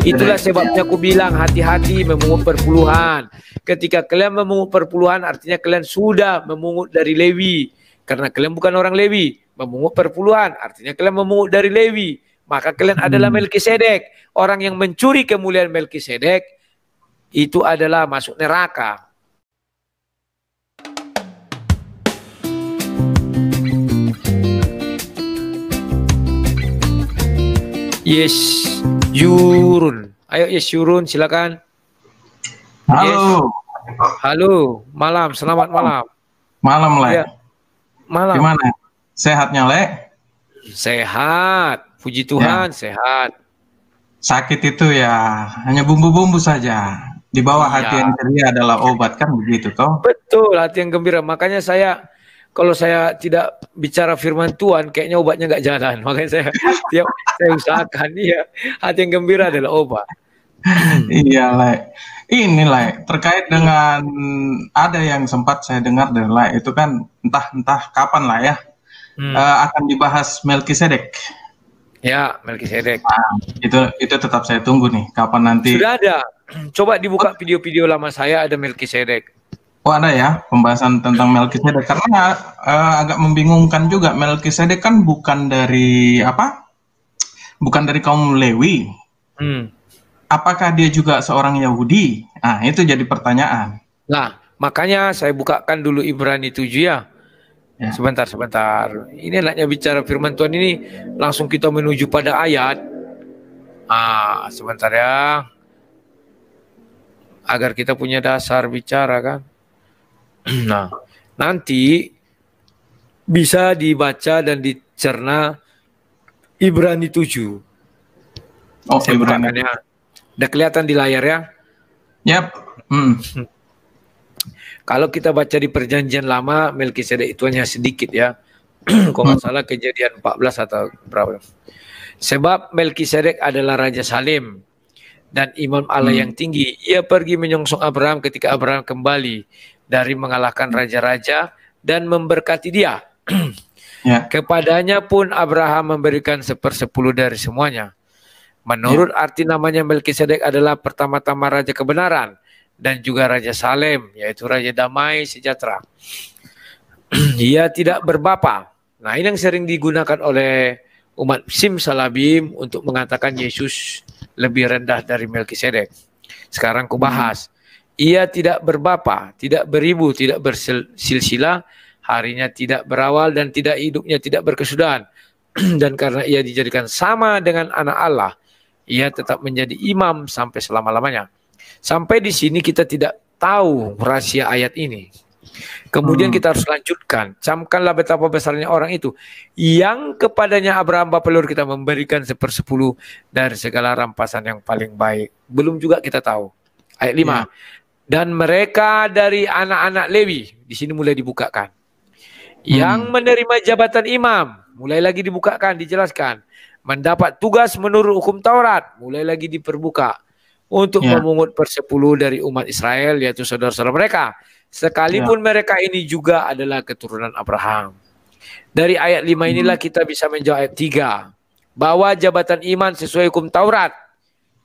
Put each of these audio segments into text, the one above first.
Itulah sebabnya aku bilang hati-hati memungut perpuluhan. Ketika kalian memungut perpuluhan artinya kalian sudah memungut dari Lewi. Karena kalian bukan orang Lewi. Memungut perpuluhan artinya kalian memungut dari Lewi. Maka kalian adalah Melkisedek. Orang yang mencuri kemuliaan Melkisedek itu adalah masuk neraka. Yes, Yurun. Ayo Yes Yurun, silakan. Halo. Yes. Halo, malam. Selamat malam. Malam, Le. Ya. Malam. Gimana? Sehatnya, Le? Sehat. Puji Tuhan, sehat. Sakit itu ya hanya bumbu-bumbu saja. Di bawah Iya. hati yang ceria adalah obat kan begitu toh? Betul, hati yang gembira. Makanya saya kalau saya tidak bicara firman Tuhan, kayaknya obatnya nggak jalan. Makanya saya tiap saya usahakan, iya, hati yang gembira adalah obat. Iya, Le. Ini, Le, terkait dengan ada yang sempat saya dengar dari Le, itu kan entah-entah kapan lah ya, Hmm. eh, akan dibahas Melkisedek. Ya, Melkisedek. Nah, itu itu tetap saya tunggu nih, kapan nanti. Sudah ada. Coba dibuka video-video lama saya ada Melkisedek. Oh ada ya pembahasan tentang Melkisedek karena eh, agak membingungkan juga Melkisedek kan bukan dari apa? Bukan dari kaum Lewi. Hmm. Apakah dia juga seorang Yahudi? Ah itu jadi pertanyaan. Nah, makanya saya bukakan dulu Ibrani 7 ya. Ya. Sebentar, sebentar. Ini enaknya bicara firman Tuhan ini langsung kita menuju pada ayat. Ah, sebentar ya. Agar kita punya dasar bicara kan. Nah, nanti bisa dibaca dan dicerna Ibrani 7. Oh Saya Ibrani. ya. Udah kelihatan di layar ya. Yap. Hmm. Kalau kita baca di perjanjian lama, Melkisedek itu hanya sedikit ya. Kalau nggak salah kejadian 14 atau berapa. Sebab Melkisedek adalah Raja Salim dan imam Allah Hmm. yang tinggi. Ia pergi menyongsong Abraham ketika Abraham kembali dari mengalahkan raja-raja dan memberkati dia. Ya. Kepadanya pun Abraham memberikan sepersepuluh dari semuanya. Menurut arti namanya Melkisedek adalah pertama-tama Raja Kebenaran dan juga Raja Salem, yaitu Raja Damai Sejahtera. Dia tidak berbapa. Nah ini yang sering digunakan oleh umat Simsalabim untuk mengatakan Yesus lebih rendah dari Melkisedek. Sekarang ku bahas. Ia tidak berbapa, tidak beribu, tidak bersilsilah, harinya tidak berawal dan tidak hidupnya tidak berkesudahan. dan karena ia dijadikan sama dengan anak Allah, ia tetap menjadi imam sampai selama-lamanya. Sampai di sini kita tidak tahu rahasia ayat ini. Kemudian Hmm. kita harus lanjutkan. Camkanlah betapa besarnya orang itu. Yang kepadanya Abraham Bapak kita memberikan sepersepuluh dari segala rampasan yang paling baik. Belum juga kita tahu. Ayat 5. Ya. Dan mereka dari anak-anak Lewi. Di sini mulai dibukakan. Yang Hmm. menerima jabatan imam. Mulai lagi dibukakan, dijelaskan. Mendapat tugas menurut hukum Taurat. Mulai lagi diperbuka. Untuk Ya. memungut persepuluh dari umat Israel, yaitu saudara-saudara mereka. Sekalipun mereka ini juga adalah keturunan Abraham. Dari ayat 5 inilah kita bisa menjawab ayat 3. Bahwa jabatan iman sesuai hukum Taurat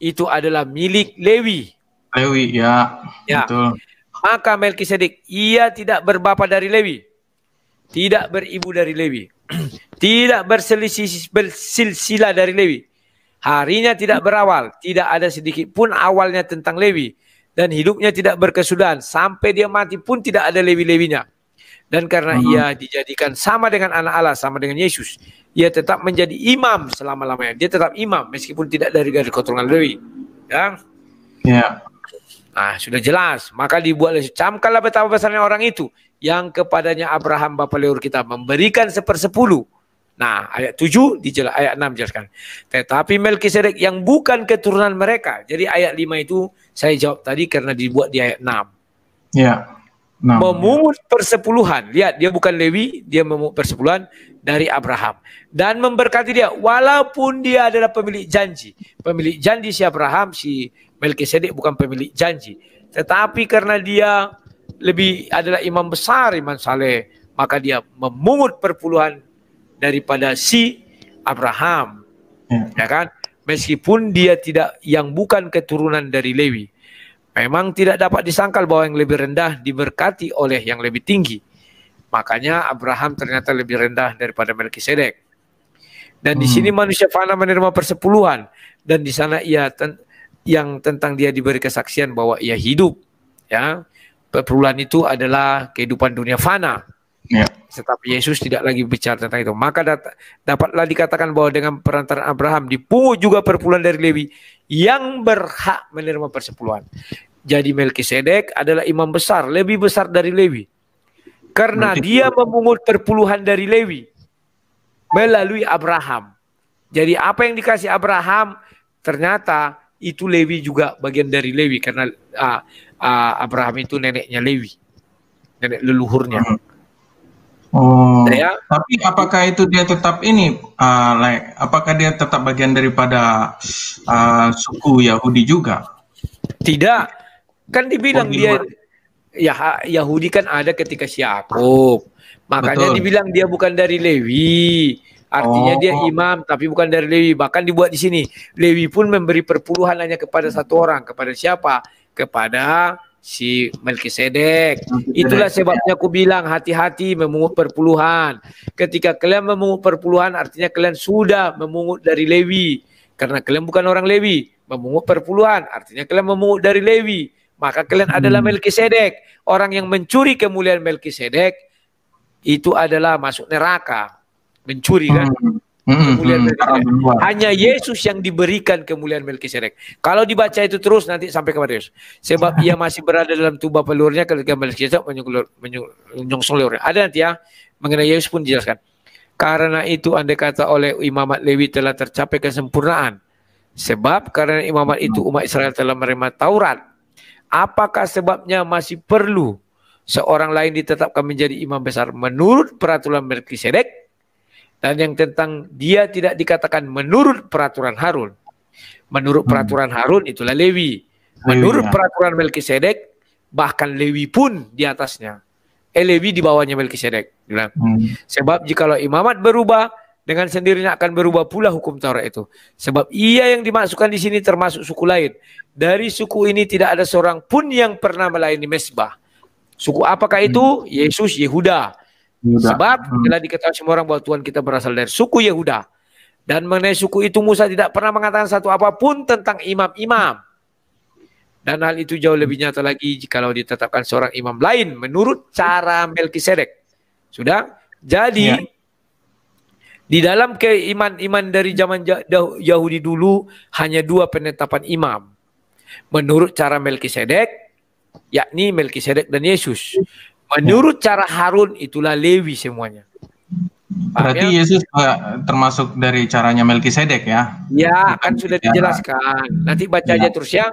itu adalah milik Lewi. Lewi ya. Ya. Betul. Maka Melkisedek ia tidak berbapa dari Lewi. Tidak beribu dari Lewi. tidak berselisih bersilsilah dari Lewi. Harinya tidak berawal, tidak ada sedikit pun awalnya tentang Lewi dan hidupnya tidak berkesudahan sampai dia mati pun tidak ada Lewi-Lewinya. Dan karena Hmm. ia dijadikan sama dengan anak Allah, sama dengan Yesus, ia tetap menjadi imam selama-lamanya. Dia tetap imam meskipun tidak dari garis keturunan Lewi. Ya. Ya. Nah, sudah jelas. Maka dibuatlah camkanlah betapa besarnya orang itu yang kepadanya Abraham Bapa leluhur kita memberikan sepersepuluh. Nah, ayat 7 dijela ayat 6 jelaskan. Tetapi Melkisedek yang bukan keturunan mereka. Jadi ayat 5 itu saya jawab tadi karena dibuat di ayat 6. Ya. Nah, Memungut persepuluhan. Lihat, dia bukan Lewi, dia memungut persepuluhan dari Abraham dan memberkati dia walaupun dia adalah pemilik janji. Pemilik janji si Abraham, si Melkisedek bukan pemilik janji. Tetapi karena dia lebih adalah imam besar, imam saleh, maka dia memungut perpuluhan daripada si Abraham. Ya. Ya kan? meskipun dia tidak yang bukan keturunan dari Lewi. Memang tidak dapat disangkal bahwa yang lebih rendah diberkati oleh yang lebih tinggi. Makanya Abraham ternyata lebih rendah daripada Melkisedek. Dan hmm. di sini manusia fana menerima persepuluhan dan di sana ia ten yang tentang dia diberi kesaksian bahwa ia hidup. Ya, perpuluhan itu adalah kehidupan dunia fana. Ya. Tetapi Yesus tidak lagi bicara tentang itu. Maka dat dapatlah dikatakan bahwa dengan perantaran Abraham dipungut juga perpuluhan dari Lewi yang berhak menerima persepuluhan. Jadi Melkisedek adalah imam besar, lebih besar dari Lewi. Karena dia memungut perpuluhan dari Lewi melalui Abraham. Jadi apa yang dikasih Abraham ternyata itu Lewi juga bagian dari Lewi karena uh, uh, Abraham itu neneknya Lewi, nenek leluhurnya. Hmm. Oh, ya. tapi apakah itu dia tetap ini, uh, like, apakah dia tetap bagian daripada uh, suku Yahudi juga? Tidak, kan dibilang oh, dia ya Yahudi kan ada ketika Yakub, makanya Betul. dibilang dia bukan dari Lewi. Artinya oh. dia imam tapi bukan dari Lewi. Bahkan dibuat di sini. Lewi pun memberi perpuluhan hanya kepada satu orang. Kepada siapa? Kepada si Melkisedek. Itulah sebabnya aku bilang hati-hati memungut perpuluhan. Ketika kalian memungut perpuluhan artinya kalian sudah memungut dari Lewi. Karena kalian bukan orang Lewi. Memungut perpuluhan artinya kalian memungut dari Lewi. Maka kalian hmm. adalah Melkisedek. Orang yang mencuri kemuliaan Melkisedek itu adalah masuk neraka. Mencuri kan. Hmm. Hmm, kemuliaan hmm, Hanya Yesus yang diberikan kemuliaan Melkisedek. Kalau dibaca itu terus nanti sampai kepada Yesus. Sebab ia masih berada dalam tubuh pelurnya ketika Melkisedek menyongsong leluhurnya. Ada nanti ya mengenai Yesus pun dijelaskan. Karena itu andai kata oleh imamat Lewi telah tercapai kesempurnaan. Sebab karena imamat itu umat Israel telah menerima Taurat. Apakah sebabnya masih perlu seorang lain ditetapkan menjadi imam besar menurut peraturan Melkisedek? Dan yang tentang dia tidak dikatakan menurut peraturan Harun. Menurut hmm. peraturan Harun itulah Lewi. Menurut peraturan Melkisedek bahkan Lewi pun di atasnya. Eh Lewi di bawahnya Melkisedek. Hmm. Sebab jikalau imamat berubah dengan sendirinya akan berubah pula hukum Taurat itu. Sebab ia yang dimasukkan di sini termasuk suku lain. Dari suku ini tidak ada seorang pun yang pernah melayani mesbah. Suku apakah itu? Hmm. Yesus Yehuda. Yehuda. Sebab hmm. telah diketahui semua orang bahwa Tuhan kita berasal dari suku Yehuda. Dan mengenai suku itu Musa tidak pernah mengatakan satu apa pun tentang imam-imam. Dan hal itu jauh lebih nyata lagi jikalau ditetapkan seorang imam lain menurut cara Melkisedek. Sudah? Jadi ya. di dalam keiman-iman dari zaman Yahudi dulu hanya dua penetapan imam. Menurut cara Melkisedek, yakni Melkisedek dan Yesus. Menurut cara Harun itulah Lewi semuanya. Berarti ya? Yesus termasuk dari caranya Melkisedek ya? Ya, kan sudah dijelaskan. Nanti baca ya. aja terus ya.